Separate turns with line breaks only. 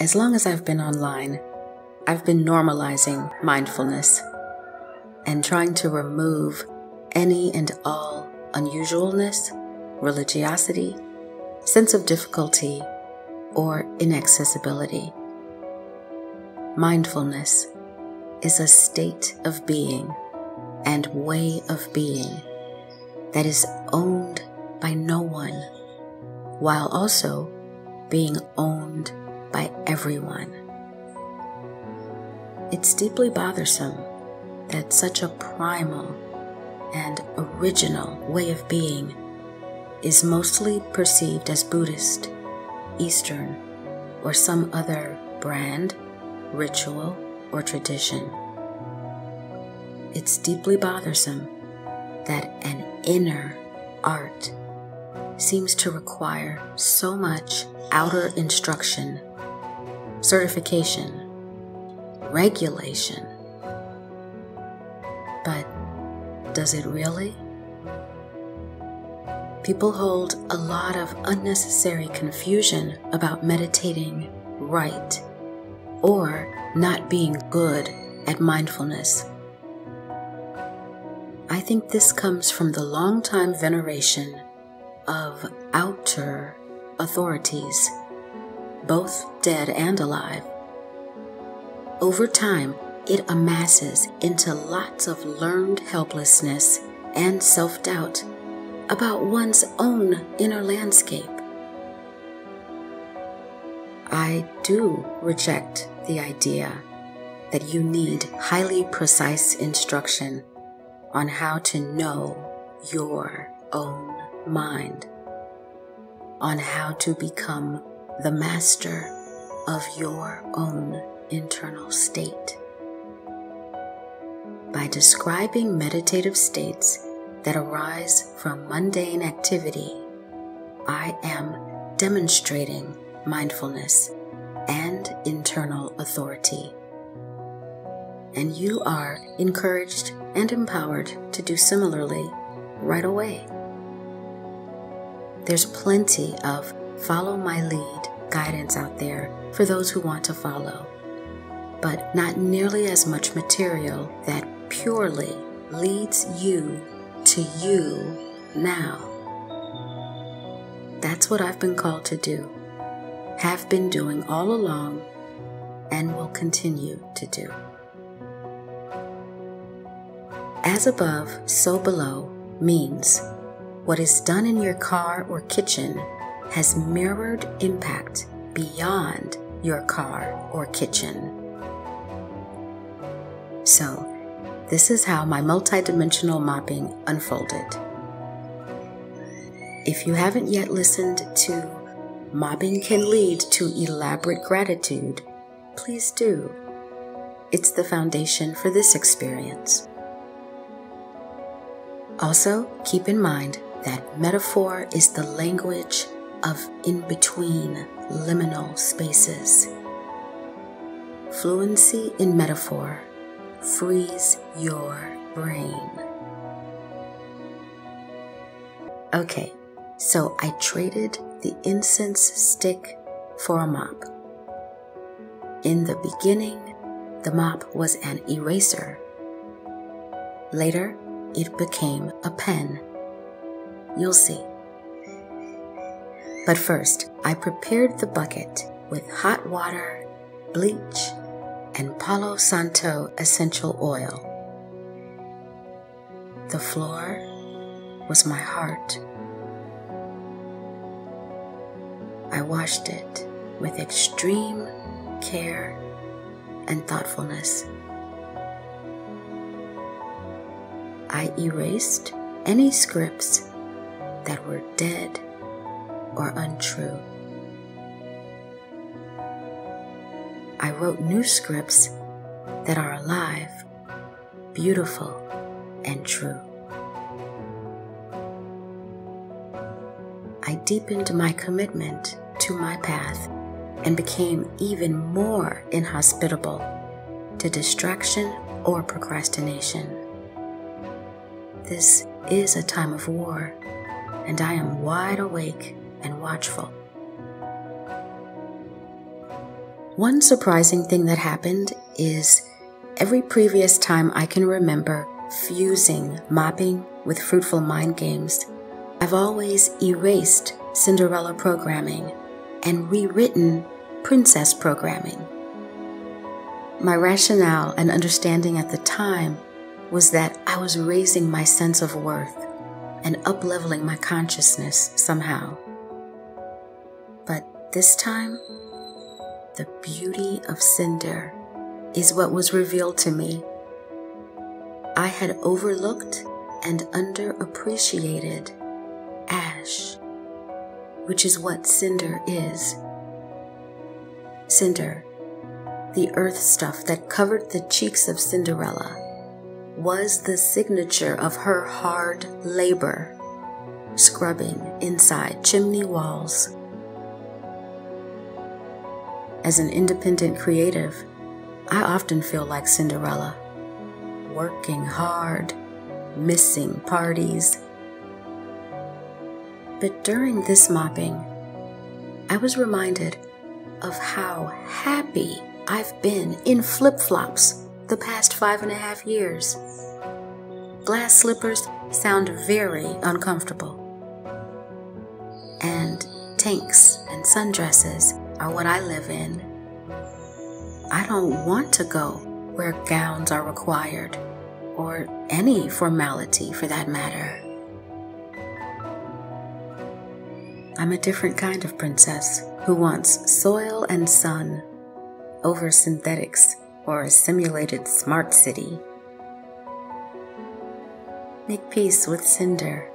As long as I've been online, I've been normalizing mindfulness and trying to remove any and all unusualness, religiosity, sense of difficulty, or inaccessibility. Mindfulness is a state of being and way of being that is owned by no one, while also being owned by everyone. It's deeply bothersome that such a primal and original way of being is mostly perceived as Buddhist, Eastern, or some other brand, ritual, or tradition. It's deeply bothersome that an inner art seems to require so much outer instruction, certification, regulation. But does it really? People hold a lot of unnecessary confusion about meditating right or not being good at mindfulness. I think this comes from the long-time veneration of outer authorities, both dead and alive. Over time, it amasses into lots of learned helplessness and self doubt about one's own inner landscape. I do reject the idea that you need highly precise instruction on how to know your own mind, on how to become the master of your own internal state. By describing meditative states that arise from mundane activity, I am demonstrating mindfulness and internal authority. And you are encouraged and empowered to do similarly right away. There's plenty of follow my lead guidance out there for those who want to follow, but not nearly as much material that purely leads you to you now. That's what I've been called to do, have been doing all along, and will continue to do. As above, so below means what is done in your car or kitchen has mirrored impact beyond your car or kitchen. So, this is how my multidimensional mopping unfolded. If you haven't yet listened to Mopping Can Lead to Elaborate Gratitude, please do. It's the foundation for this experience. Also, keep in mind that metaphor is the language of in between liminal spaces. Fluency in metaphor frees your brain. Okay, so I traded the incense stick for a mop. In the beginning, the mop was an eraser. Later, it became a pen. You'll see. But first, I prepared the bucket with hot water, bleach, and Palo Santo essential oil. The floor was my heart. I washed it with extreme care and thoughtfulness. I erased any scripts that were dead or untrue. I wrote new scripts that are alive, beautiful, and true. I deepened my commitment to my path and became even more inhospitable to distraction or procrastination. This is a time of war, and I am wide awake and watchful. One surprising thing that happened is every previous time I can remember fusing mopping with fruitful mind games, I've always erased Cinderella programming and rewritten princess programming. My rationale and understanding at the time was that I was raising my sense of worth and upleveling my consciousness somehow. This time, the beauty of Cinder is what was revealed to me. I had overlooked and underappreciated ash, which is what cinder is. Cinder, the earth stuff that covered the cheeks of Cinderella, was the signature of her hard labor, scrubbing inside chimney walls. As an independent creative, I often feel like Cinderella, working hard, missing parties. But during this mopping, I was reminded of how happy I've been in flip flops the past five and a half years. Glass slippers sound very uncomfortable. And tanks and sundresses are what I live in. I don't want to go where gowns are required, or any formality for that matter. I'm a different kind of princess who wants soil and sun over synthetics or a simulated smart city. Make peace with Cinder